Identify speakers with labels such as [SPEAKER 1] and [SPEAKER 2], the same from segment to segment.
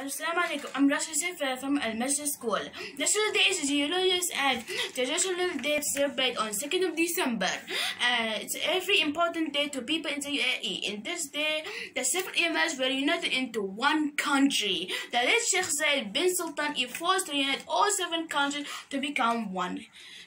[SPEAKER 1] Assalamu alaikum. I'm Rasha Saif from Al Masjid School. National Day is religious and traditional day celebrated on 2nd of December. Uh, it's every important day to people in the UAE. In this day, the seven imams were united into one country. The late Sheikh Zayed bin Sultan enforced to unite all seven countries to become one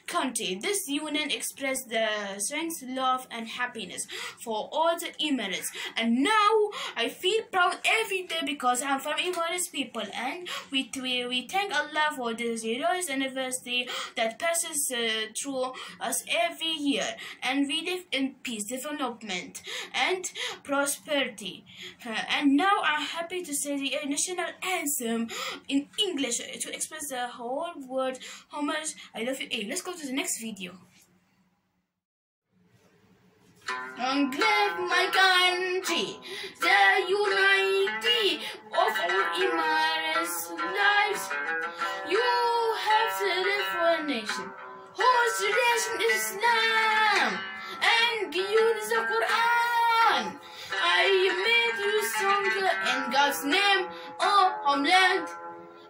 [SPEAKER 1] country. This union expressed the strength, love, and happiness for all the Emirates. And now I feel proud every day because I'm from Emirates people, and we we, we thank Allah for this heroic anniversary that passes uh, through us every year, and we live in peace, development, and prosperity. Uh, and now I'm happy to say the national anthem in English to express the whole world how much I love you. Hey, let's go to the next video. Long live my country, Emirates lives. You have to live for a nation whose religion is Islam and you is the Quran. I made you stronger in God's name, oh homeland.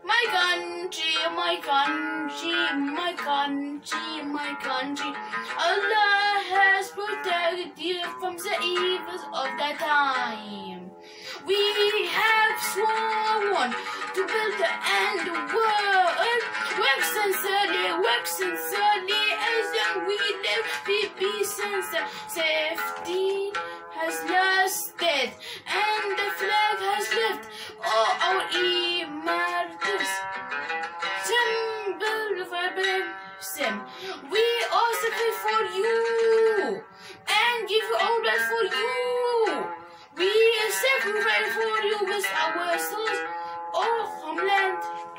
[SPEAKER 1] My country, my country, my country, my country. Allah has protected you from the evils of that time. We have sworn to build the end world. Work sincerely, work sincerely, as young we live, peace and safety has lasted, and the flag has lived. Oh, our Emirates, symbol of Arabism. We also pray for you and give all that for you. We sacrifice for you with our souls, oh homeland.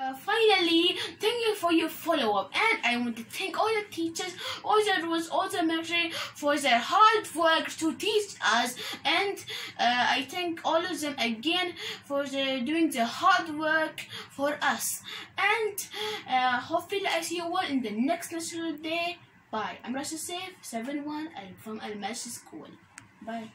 [SPEAKER 1] Uh, finally, thank you for your follow-up and I want to thank all the teachers, all the rules, all the military for their hard work to teach us and uh, I thank all of them again for the, doing the hard work for us and uh, hopefully I see you all in the next national day. Bye. I'm Rasha Saif, 7-1 I'm from Al School. Bye.